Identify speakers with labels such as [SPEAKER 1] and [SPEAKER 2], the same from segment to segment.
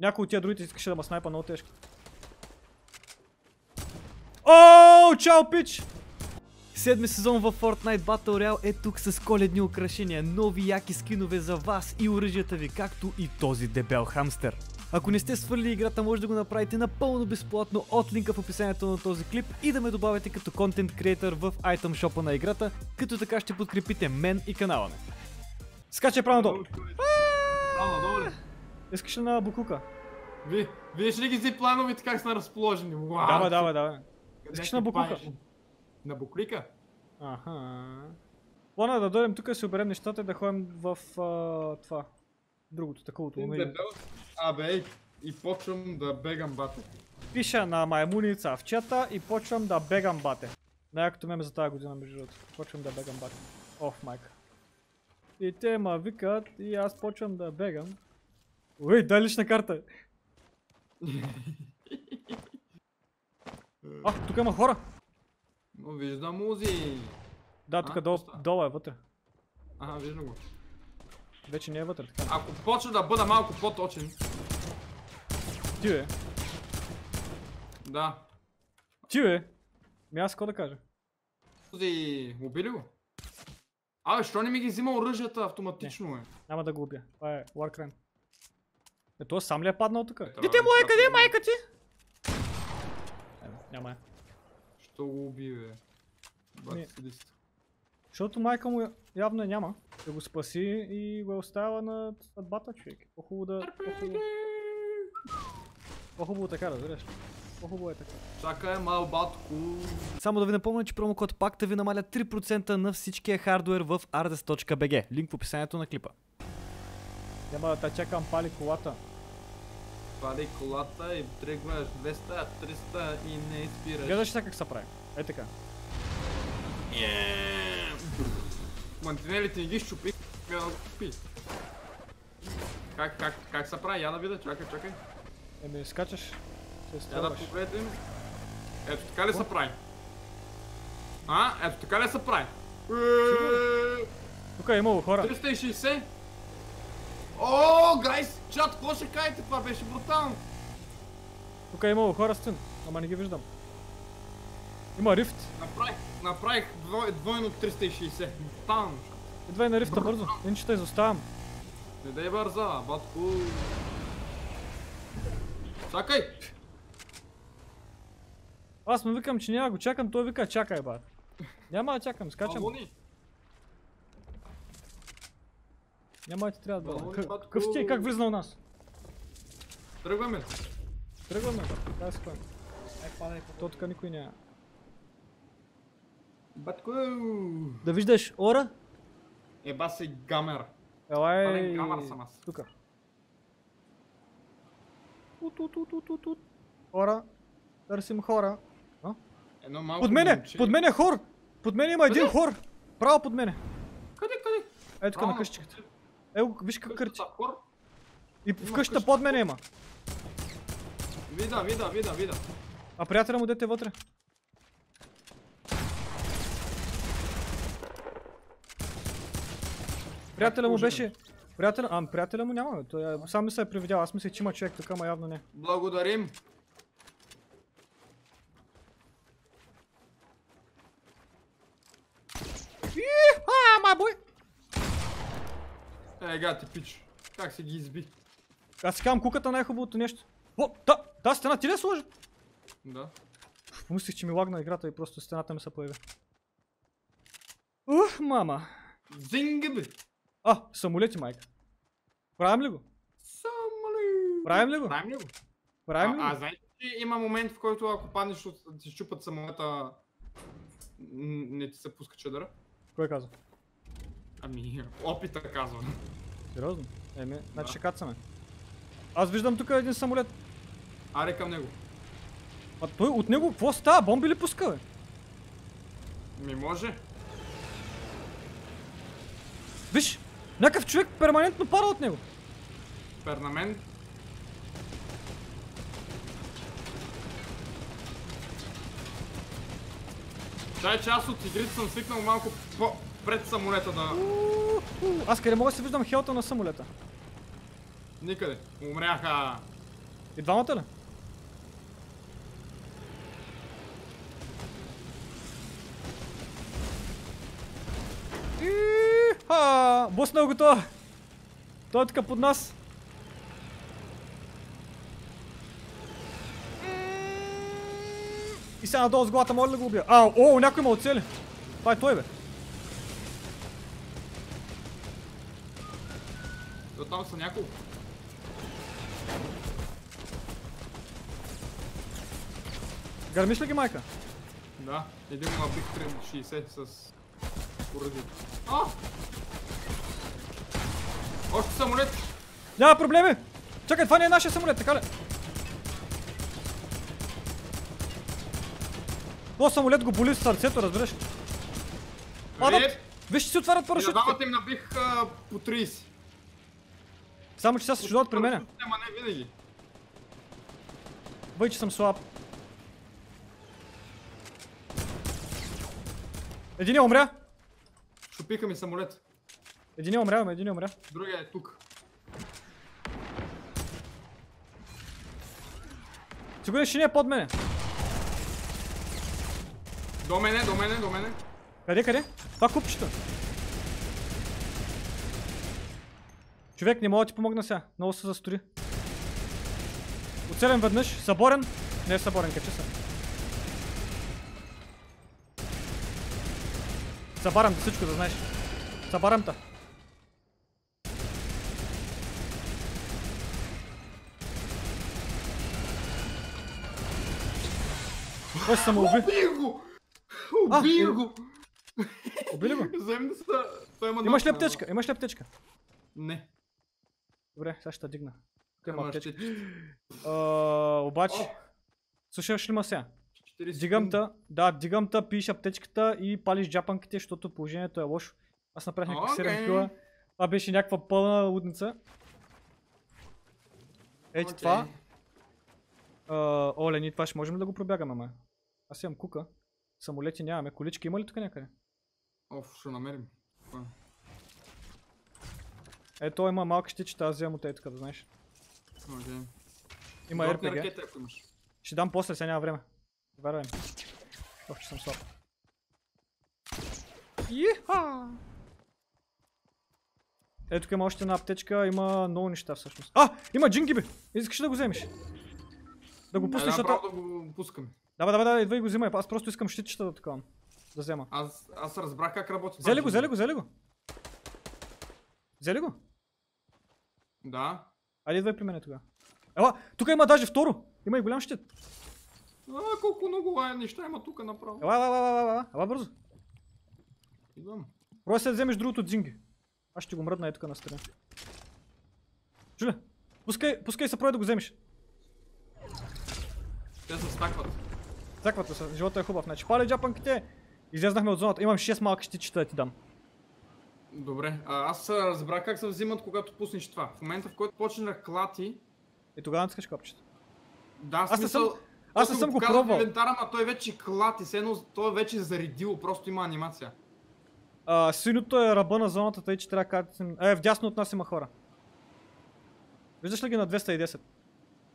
[SPEAKER 1] Някой от тия другите искаше да ма снайпа много тежки. Ооо, чао, пич! Седми сезон в Fortnite Battle Royale е тук с коледни украшения, нови яки скинове за вас и оръжията ви, както и този дебел хамстер. Ако не сте свърли играта, може да го направите напълно безплатно от линка в описанието на този клип и да ме добавите като контент креатор в айтем шопа на играта, като така ще подкрепите мен и канала ми. Скачай право надолу.
[SPEAKER 2] Ама, добре.
[SPEAKER 1] Искаш ли на Букука?
[SPEAKER 2] Ви, виж ли ги зи плановете как са разположени? Уау!
[SPEAKER 1] Давай, давай, давай.
[SPEAKER 2] Къде
[SPEAKER 1] Искаш на Букука?
[SPEAKER 2] паеш? На буклика?
[SPEAKER 1] Аха. Плана е да дойдем тук и си оберем нещата и да ходим в а, това. Другото, таковото. Умение.
[SPEAKER 2] дебел. Абе, и почвам да бегам бате.
[SPEAKER 1] Пиша на маймуница в чата и почвам да бегам бате. Най-якото меме за тази година между другото. Почвам да бегам бате. Оф, майка. И те ма викат и аз почвам да бегам. Уй, дай лична карта. А, тук има хора.
[SPEAKER 2] Но виждам узи.
[SPEAKER 1] Да, тук
[SPEAKER 2] А,
[SPEAKER 1] долу, е вътре.
[SPEAKER 2] Ага, виждам го.
[SPEAKER 1] Вече не е вътре, така.
[SPEAKER 2] Ако почна да бъда малко по-точен,
[SPEAKER 1] Ти бе,
[SPEAKER 2] да.
[SPEAKER 1] ти бе. Ми аз какво да кажа?
[SPEAKER 2] Узи, убили го? Абе, що не ми ги взима оръжията автоматично, е?
[SPEAKER 1] Няма да го убия. Това е Warcrime. Е, то сам ли е паднал тук?
[SPEAKER 2] това
[SPEAKER 1] Дете
[SPEAKER 2] е
[SPEAKER 1] му е, къде е майка ти? Е, няма е.
[SPEAKER 2] Що го уби, бе? Бати.
[SPEAKER 1] Защото майка му явно я няма. Да го спаси и го е оставила на съдбата, човек. По-хубаво да... По-хубаво, така, разбираш. По-хубаво е така.
[SPEAKER 2] Чакай, мал батко.
[SPEAKER 1] Само да ви напомня, че промокод пакта ви намаля 3% на всичкия хардуер в ardes.bg. Линк в описанието на клипа. Няма да чакам пали колата.
[SPEAKER 2] Пали колата и тръгваш 200, 300 и не спираш.
[SPEAKER 1] Гледаш сега как се прави. Е така.
[SPEAKER 2] Мантинелите не ги щупи, гледа да го купи. Как, как, как се прави? Я да видя, чакай, чакай.
[SPEAKER 1] Еми, скачаш. Се
[SPEAKER 2] Я да погледнем. Ето така ли се прави? А, ето така ли се прави?
[SPEAKER 1] Тук е имало хора.
[SPEAKER 2] 360? О, гайс, чат, какво ще кажете? Това беше брутално.
[SPEAKER 1] Тук е имало хора стен, ама не ги виждам. Има рифт.
[SPEAKER 2] Направих, направих двой- двойно 360. Брутално.
[SPEAKER 1] Идвай е на рифта бързо, иначе те изоставам.
[SPEAKER 2] Не дай бърза, батко. Чакай!
[SPEAKER 1] Аз му викам, че няма го чакам, той вика чакай, бат. Няма да чакам, скачам.
[SPEAKER 2] Балони.
[SPEAKER 1] Няма ти трябва да бъда. Какъв ти е, как влизна у нас?
[SPEAKER 2] Тръгваме.
[SPEAKER 1] Тръгваме, дай се ходим. То тук никой няма.
[SPEAKER 2] Батко.
[SPEAKER 1] Да виждаш ора?
[SPEAKER 2] Еба се гамер.
[SPEAKER 1] Елай.
[SPEAKER 2] Пален камър съм аз.
[SPEAKER 1] Тука. Хора. Търсим хора. А?
[SPEAKER 2] Едно малко
[SPEAKER 1] Под мене!
[SPEAKER 2] момче.
[SPEAKER 1] Под мене е хор! Под мене има един хор! Право под мене.
[SPEAKER 2] Къде, къде?
[SPEAKER 1] Ето тук на къщичката. Ево, виж как
[SPEAKER 2] хор.
[SPEAKER 1] И в къщата
[SPEAKER 2] къща.
[SPEAKER 1] под мене има.
[SPEAKER 2] Вида, вида, вида, вида.
[SPEAKER 1] А приятеля му дете е вътре. Приятеля му беше... Приятеля... А, приятеля му няма, той е- сам ми се е привидял. Аз мислех, че има човек тук, ама явно не.
[SPEAKER 2] Благодарим.
[SPEAKER 1] А, май бой!
[SPEAKER 2] Е, га ти пич. Как се ги изби?
[SPEAKER 1] Аз си казвам куката най-хубавото нещо. О, та, та стена ти ли я сложи?
[SPEAKER 2] Да.
[SPEAKER 1] Помислих, че ми лагна играта и просто стената ми се появи. Ух, мама.
[SPEAKER 2] Зинги бе.
[SPEAKER 1] А, самолети, майка. Правим ли го?
[SPEAKER 2] Самолет.
[SPEAKER 1] Правим ли го?
[SPEAKER 2] Правим ли го?
[SPEAKER 1] Правим ли
[SPEAKER 2] А, а
[SPEAKER 1] го?
[SPEAKER 2] знаете ли, има момент, в който ако паднеш, ти щупат самолета, не ти се пуска чадъра?
[SPEAKER 1] Кой каза?
[SPEAKER 2] Ами, опита казва.
[SPEAKER 1] Сериозно? Еми, значи
[SPEAKER 2] Да.
[SPEAKER 1] ще кацаме. Аз виждам тук един самолет.
[SPEAKER 2] Аре към него.
[SPEAKER 1] А той от него какво става? Бомби ли пуска, бе?
[SPEAKER 2] Ми може.
[SPEAKER 1] Виж, някакъв човек перманентно пада от него.
[SPEAKER 2] Пернамент. Дай, че аз от игрите съм свикнал малко по пред самолета да...
[SPEAKER 1] Уу. Аз къде мога да си виждам хелта на самолета?
[SPEAKER 2] Никъде. Умряха.
[SPEAKER 1] И двамата ли? Иха! Боснал го това! Той е така под нас. И сега надолу с главата, моля да го убия. А, о, някой ме оцели. Това е той, бе.
[SPEAKER 2] Там са няколко.
[SPEAKER 1] Гърмиш ли ги, майка?
[SPEAKER 2] Да, един му набих 360 с оръжието. А! Още самолет!
[SPEAKER 1] Няма проблеми! Чакай, това не е нашия самолет, така ли? То самолет го боли в сърцето, разбираш? Падат!
[SPEAKER 2] Привет!
[SPEAKER 1] Виж, че си отварят парашутите.
[SPEAKER 2] двамата им набих а, по 30.
[SPEAKER 1] Само, че сега се чудват при мене.
[SPEAKER 2] Ама не винаги.
[SPEAKER 1] Бъй, че съм слаб. Един умря.
[SPEAKER 2] Шупиха ми самолет.
[SPEAKER 1] Един умря, ама един умря.
[SPEAKER 2] Другия е тук.
[SPEAKER 1] Сигурен ще не е под мене.
[SPEAKER 2] До мене, до мене, до мене.
[SPEAKER 1] Къде, къде? Това купчето. Човек, не мога да ти помогна сега. Много се застори. Оцелен веднъж. Съборен. Не е съборен, качи се. Събарам те всичко, да знаеш. Събарам те. Кой се самоуби?
[SPEAKER 2] Убих го! Убих го!
[SPEAKER 1] Уби ли го?
[SPEAKER 2] Взем да има
[SPEAKER 1] Имаш ли аптечка? Имаш ли аптечка?
[SPEAKER 2] Не.
[SPEAKER 1] Добре, сега ще те дигна. Има
[SPEAKER 2] има
[SPEAKER 1] аптечка.
[SPEAKER 2] ще...
[SPEAKER 1] Обаче,
[SPEAKER 2] О,
[SPEAKER 1] слушаш ли ма сега?
[SPEAKER 2] 40
[SPEAKER 1] Дигам та, да, дигам та, пиеш аптечката и палиш джапанките, защото положението е лошо. Аз направих някакви 7
[SPEAKER 2] Окей.
[SPEAKER 1] кила. Това беше някаква пълна лудница. Ето
[SPEAKER 2] Окей.
[SPEAKER 1] това. А, оле, ние това ще можем ли да го пробягаме, ма? Аз имам кука. Самолети нямаме. Колички има ли тук някъде?
[SPEAKER 2] Оф, ще намерим. Това.
[SPEAKER 1] Ето, той има малки щичета, аз вземам от ей тук, да знаеш.
[SPEAKER 2] Окей.
[SPEAKER 1] Има
[SPEAKER 2] Дропни
[SPEAKER 1] RPG.
[SPEAKER 2] ракета, ако имаш.
[SPEAKER 1] Ще дам после, сега няма време. Вярвай ми. Ох, че съм слаб. Иха! Ето тук има още една аптечка, има много неща всъщност. А! Има джинги бе! Искаш да го вземеш? Да го пуснеш,
[SPEAKER 2] Е,
[SPEAKER 1] защото...
[SPEAKER 2] направо да го пускам.
[SPEAKER 1] Давай, давай, давай, идвай го взимай. Аз просто искам щитчета да такова. Да взема.
[SPEAKER 2] Аз, аз разбрах как работи
[SPEAKER 1] Взели го, взели го, взели го. Взели го?
[SPEAKER 2] Да.
[SPEAKER 1] Айде идвай при мен тогава. Ела, тук има даже второ. Има и голям щит.
[SPEAKER 2] А, колко много а, неща има тук направо.
[SPEAKER 1] Ела, ела, ела, ела, ела, ела бързо.
[SPEAKER 2] Идвам.
[SPEAKER 1] Пробвай се вземеш другото джинги. Аз ще го мръдна е тук на страна. Жуля, пускай, пускай се прави да го вземеш.
[SPEAKER 2] Те се стакват.
[SPEAKER 1] Заквата се, живота е хубав. Значи, пали джапанките. Излезнахме от зоната. Имам 6 малки щитчета да ти дам.
[SPEAKER 2] Добре. А, аз разбрах как се взимат, когато пуснеш това. В момента, в който почне да клати,
[SPEAKER 1] И тогава не искаш копчета.
[SPEAKER 2] да,
[SPEAKER 1] Аз не
[SPEAKER 2] смисъл,
[SPEAKER 1] съм- аз не съм го пробвал.
[SPEAKER 2] инвентара, ама той вече клати, все едно той вече е заредил, просто има анимация.
[SPEAKER 1] А, синьото е ръба на зоната, тъй че трябва да кажа... Е, вдясно от нас има хора. Виждаш ли ги на 210?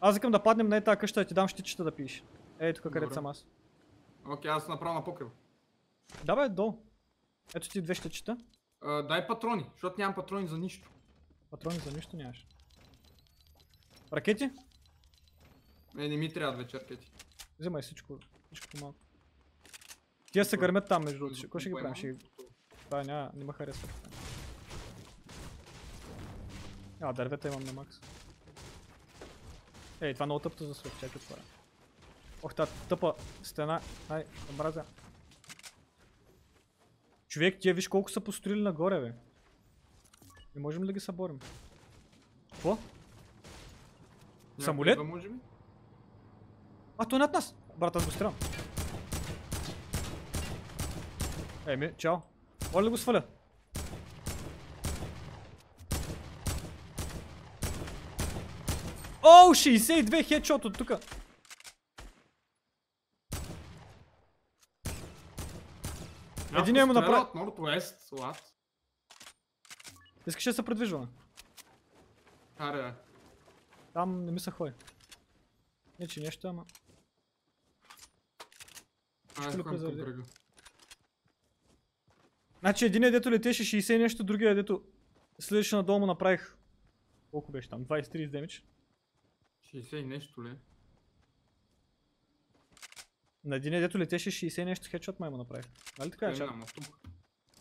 [SPEAKER 1] Аз викам да паднем на е тази къща да ти дам щитчета да пиеш. Ей, тук където съм аз.
[SPEAKER 2] Окей, аз направо на покрив.
[SPEAKER 1] Да бе, долу. Ето ти две щитчета.
[SPEAKER 2] А, дай патрони, защото нямам патрони за нищо.
[SPEAKER 1] Патрони за нищо нямаш. Ракети?
[SPEAKER 2] Е, не ми трябват вече ракети.
[SPEAKER 1] Взимай всичко, всичко по малко. Тия се гърмят там между другото. Кой ще ги правим? Ще ги... Това няма, не ме харесва. А, дървета имам на макс. Ей, това много тъпто за това. е. Ох, тази тъпа стена. Ай, мразя. Човек, тия виж колко са построили нагоре, бе. Не можем ли да ги съборим? Какво? Самолет?
[SPEAKER 2] идва, може би?
[SPEAKER 1] А, той е над нас! Брат, аз го стрелям. Еми, чао. Моля ли го сваля? Оу, 62 хедшот от тука. Единият му направи-
[SPEAKER 2] От Northwest, слад.
[SPEAKER 1] Искаш да се предвижваме?
[SPEAKER 2] Аре.
[SPEAKER 1] Там не ми се ходи. Не, че нещо, ама...
[SPEAKER 2] Ходим по
[SPEAKER 1] презаради?
[SPEAKER 2] брега.
[SPEAKER 1] Значи един дето летеше 60 и нещо, другия дето следваше надолу му направих... Колко беше там? 20-30 демидж.
[SPEAKER 2] 60 и нещо ли?
[SPEAKER 1] На един дето летеше 60 и нещо хедшот май му направих. Нали така,
[SPEAKER 2] от тук?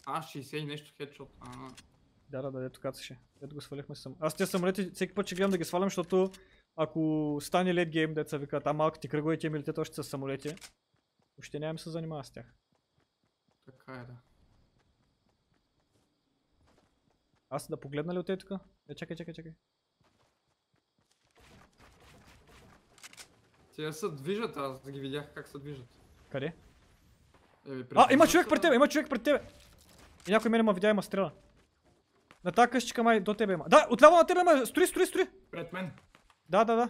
[SPEAKER 2] А, 60 и нещо хедшот. А,
[SPEAKER 1] Да, да, да, дето кацаше. Дето го свалихме сам. Аз тези самолети всеки път ще гледам да ги свалям, защото ако стане лед гейм, деца вика, там малките кръгове, те ми летят още с самолети. Още нямам се занимава с тях.
[SPEAKER 2] така е, да.
[SPEAKER 1] Аз да погледна ли от е тук? Е, чакай, чакай, чакай.
[SPEAKER 2] Те се движат, аз да ги видях как се движат.
[SPEAKER 1] Къде?
[SPEAKER 2] Е, ви
[SPEAKER 1] А, има човек пред тебе, има човек пред тебе! И някой мене ма видя, има стрела. На тази къщичка май до тебе има. Да, отляво на тебе има, строи, строи, строи!
[SPEAKER 2] Пред мен.
[SPEAKER 1] Да, да, да.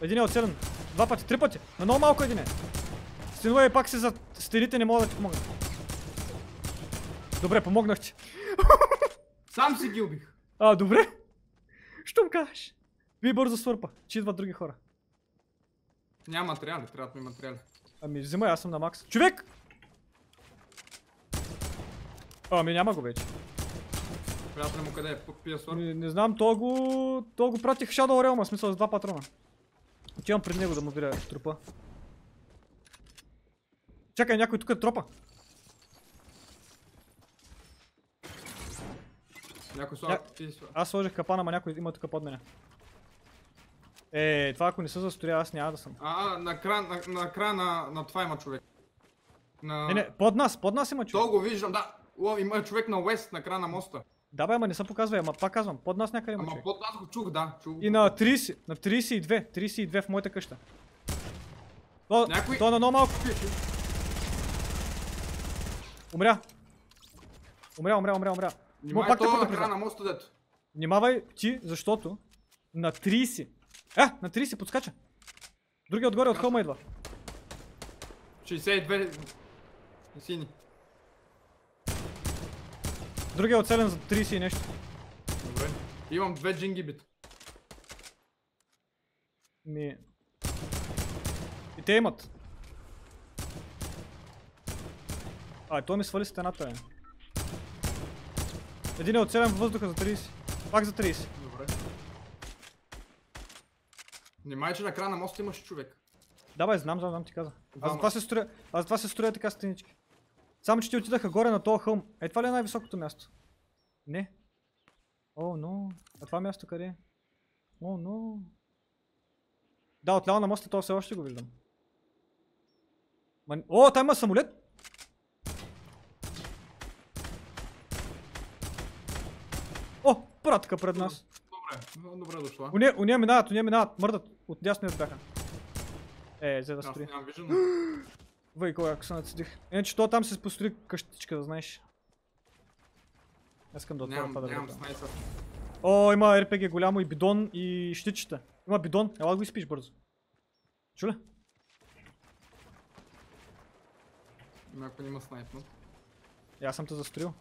[SPEAKER 1] Един е от 7. Два пъти, три пъти. На много малко един е. Стенове и пак си за стените, не мога да ти помогна. Добре, помогнах ти.
[SPEAKER 2] Сам си ги убих.
[SPEAKER 1] А, добре. Щом кажеш. Вие бързо свърпа, че идват други хора.
[SPEAKER 2] Няма материали, трябват ми материали.
[SPEAKER 1] Ами, взимай, аз съм на макс. Човек! Ами, няма го вече.
[SPEAKER 2] Приятел му къде е? Пия свърх.
[SPEAKER 1] Не, не знам, то го... То го пратих Shadow Realm, в смисъл с два патрона. Отивам пред него да му видя трупа. Чакай, някой тук е тропа.
[SPEAKER 2] Някой слага ти свърх.
[SPEAKER 1] Аз сложих капана, ама някой има тук под мене. Е, това ако не се застроя, аз няма да съм.
[SPEAKER 2] А, а, на края на, на, на, на това има човек. На...
[SPEAKER 1] Не, не, под нас, под нас има човек.
[SPEAKER 2] То го виждам, да. О, има човек на Уест, на края на моста.
[SPEAKER 1] Да бе, ама не се показва, ама пак казвам, под нас някъде има
[SPEAKER 2] Ама
[SPEAKER 1] човек.
[SPEAKER 2] под нас го чух, да. Чух.
[SPEAKER 1] И на 30, на 32, 32 в моята къща. То,
[SPEAKER 2] Някой-
[SPEAKER 1] то на много малко. Умря. Умря, умря, умря, умря.
[SPEAKER 2] Внимай,
[SPEAKER 1] пак те
[SPEAKER 2] то на края на моста, дето.
[SPEAKER 1] Внимавай ти, защото на 30. А, на 30 подскача. Другия отгоре от хълма идва.
[SPEAKER 2] 62 сини.
[SPEAKER 1] Другия е оцелен за 30 и нещо.
[SPEAKER 2] Добре. Имам две джинги бит.
[SPEAKER 1] Ми... И те имат. А, той ми свали стената, е. Един е оцелен във въздуха за 30. Пак за 30.
[SPEAKER 2] Добре. Внимай, че на края на моста имаш човек.
[SPEAKER 1] Да, бе, знам, знам, знам ти каза. Аз затова се строя, аз затова се строя така стенички. Само, че ти отидаха горе на този хълм. Е, това ли е най-високото място? Не. О, но. А това място къде е? О, но. Да, отляво на моста, то все още го виждам. О, там има самолет! О, пратка пред нас.
[SPEAKER 2] Добре, добре дошла.
[SPEAKER 1] Уния, уния минават, уния минават, мърдат. От дясно я бяха. Е, взе да
[SPEAKER 2] виждано.
[SPEAKER 1] Въй, кой ако се нацедих. Иначе то там се построи къщичка, да знаеш. Аз Искам да отворя това да
[SPEAKER 2] снайпер.
[SPEAKER 1] О, има РПГ голямо и бидон и щитчета. Има бидон, ела го изпиш бързо. Чуля?
[SPEAKER 2] Ако няма снайпер.
[SPEAKER 1] Е, аз съм те застроил.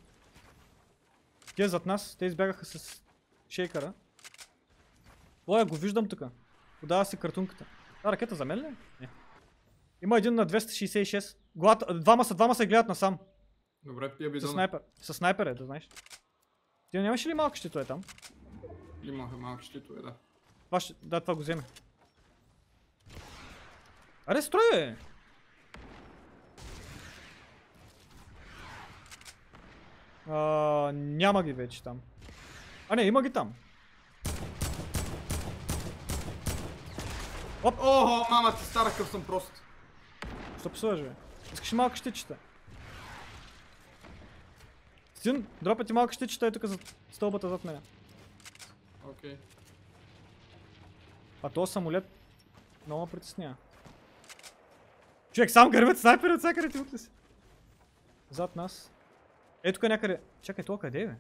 [SPEAKER 1] Те зад нас, те избягаха с шейкъра. Оя, го виждам тук. Подава си картунката. А, ракета за мен ли? е? Не. Има един на 266. Главата, двама са, двама се гледат насам.
[SPEAKER 2] Добре, пия
[SPEAKER 1] С
[SPEAKER 2] бидона.
[SPEAKER 1] снайпер. С снайпер е, да знаеш. Ти нямаше ли малко щитове там?
[SPEAKER 2] Имаха малко щитове, да.
[SPEAKER 1] Това ще... Да, това го вземе. Аре, строй, бе! А, няма ги вече там. А не, има ги там.
[SPEAKER 2] Охо, мама ти стара къв съм прост.
[SPEAKER 1] Що псуваш, бе? Искаш малко щитчета? Стин, дропа ти малко щитчета е тук за стълбата зад мене.
[SPEAKER 2] Окей.
[SPEAKER 1] А то самолет много ме притеснява. Човек, сам гърбят снайпери от всякъде ти утли си. Зад нас. Ето тук е някъде. Чакай, това къде е?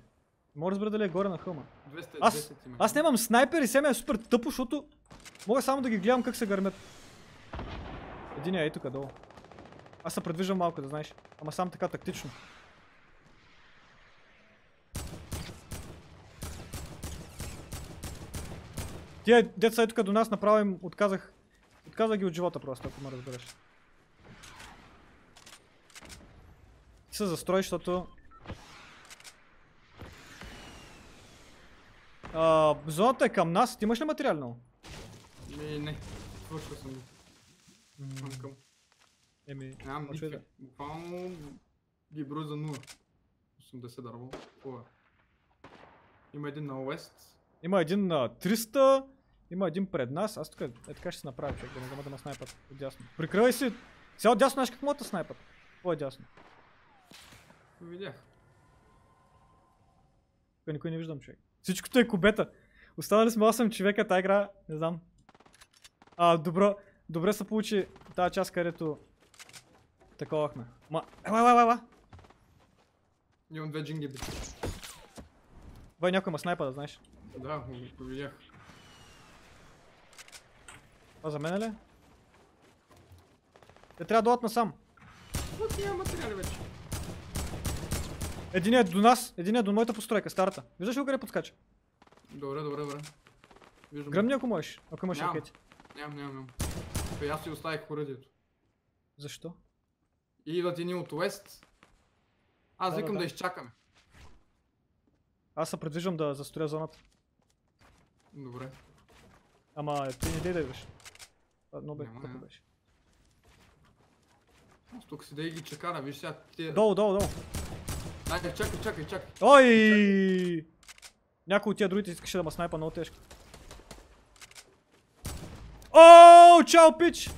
[SPEAKER 1] Мога разбера дали е горе на хълма.
[SPEAKER 2] 200,
[SPEAKER 1] аз,
[SPEAKER 2] 200
[SPEAKER 1] аз нямам снайпер и сега е супер тъпо, защото мога само да ги гледам как се гърмят. Единия е тук долу. Аз се предвиждам малко, да знаеш. Ама сам така тактично. Тия деца е тук до нас направо им отказах. Отказах ги от живота просто, ако ме разбереш. Ти се застрой, защото А, зоната е към нас. Ти имаш ли материал много?
[SPEAKER 2] Ми, не. Свършил съм. Към към.
[SPEAKER 1] Еми,
[SPEAKER 2] Нямам
[SPEAKER 1] може и да.
[SPEAKER 2] никакви. Буквално ги броя за 0. 80 дърво. Какво е? Има един на Уест.
[SPEAKER 1] Има един на 300, има един пред нас. Аз тук е така ще се направя, човек, да не да ме снайпат от дясно. Прикривай си! Сега от дясно знаеш как могат да снайпат. Какво е дясно?
[SPEAKER 2] Видях.
[SPEAKER 1] Тук никой не виждам, човек. Всичкото е кубета. Останали сме 8 човека, тази игра, не знам. А, добро, добре се получи тази част, където таковахме. Ма, ела, ела, ела.
[SPEAKER 2] Имам две джинги би.
[SPEAKER 1] Вай някой ма снайпа, да знаеш.
[SPEAKER 2] Да, го видях.
[SPEAKER 1] Това за мен ли? е? Те трябва да дойдат насам.
[SPEAKER 2] Вот няма материали вече.
[SPEAKER 1] Единият е до нас, единият е до моята постройка, старата. Виждаш ли го къде подскача?
[SPEAKER 2] Добре, добре, добре. Виждам.
[SPEAKER 1] Гръмни ако можеш, ако имаш ракети.
[SPEAKER 2] Нямам, нямам, нямам. Аз си оставих оръдието.
[SPEAKER 1] Защо?
[SPEAKER 2] И идват едни от Уест. Аз
[SPEAKER 1] Да, да,
[SPEAKER 2] викам да,
[SPEAKER 1] да.
[SPEAKER 2] изчакаме.
[SPEAKER 1] Аз се предвиждам да застроя зоната.
[SPEAKER 2] Добре.
[SPEAKER 1] Ама ти не дей да идваш. Много бе, какво беше?
[SPEAKER 2] Аз тук седя и ги чекана, виж сега тия...
[SPEAKER 1] Долу, долу, долу.
[SPEAKER 2] Дай, чакай, чакай, чакай.
[SPEAKER 1] Ой! Някой от тия другите искаше да ма снайпа много тежко. Ооо, чао, пич!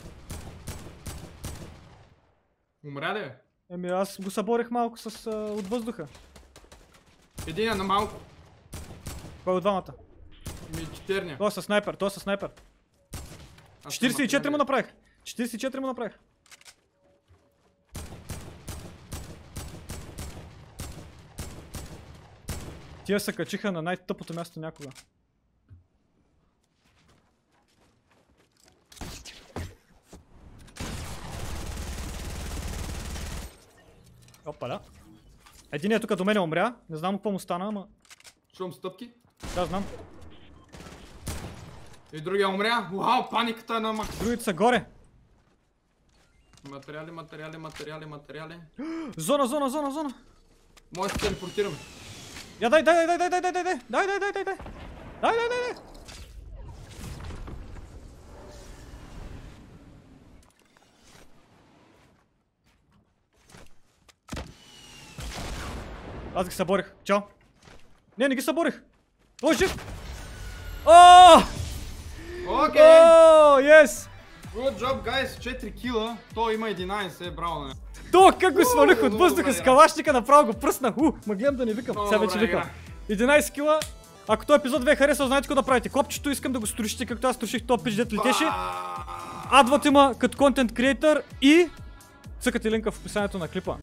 [SPEAKER 2] Умря ли бе?
[SPEAKER 1] Еми аз го съборих малко с, а, от въздуха.
[SPEAKER 2] Един е на малко.
[SPEAKER 1] Кой от двамата?
[SPEAKER 2] Ми четирния.
[SPEAKER 1] Той е със снайпер, той е със снайпер.
[SPEAKER 2] Аз съм
[SPEAKER 1] 44 му направих. 44 му направих. Тия се качиха на най-тъпото място някога. Опа, да. Единият тук до мене умря. Не знам какво му стана, ама...
[SPEAKER 2] Чувам стъпки.
[SPEAKER 1] Да, знам.
[SPEAKER 2] И другия умря. Уау, паниката е на макс.
[SPEAKER 1] Другите са горе.
[SPEAKER 2] Материали, материали, материали, материали.
[SPEAKER 1] Зона, зона, зона, зона.
[SPEAKER 2] Може да се телепортираме.
[SPEAKER 1] Я дай, дай, дай, дай, дай, дай, дай, дай, дай, дай, дай, дай, дай. Дай, дай, дай, дай. Аз ги съборих. Чао. Не, не ги съборих. Той е жив. О!
[SPEAKER 2] Окей.
[SPEAKER 1] О, yes!
[SPEAKER 2] Good job, guys. 4 кила. Той има 11, браво на.
[SPEAKER 1] То, как го свалих от въздуха с калашника, направо го пръснах. У, ма гледам да не викам. Сега вече викам. 11 кила. Ако този епизод ви е харесал, знаете какво да правите. Копчето искам да го струшите, както аз струших този пич, дет летеше. Адват има като контент креатор и цъкате линка в описанието на клипа.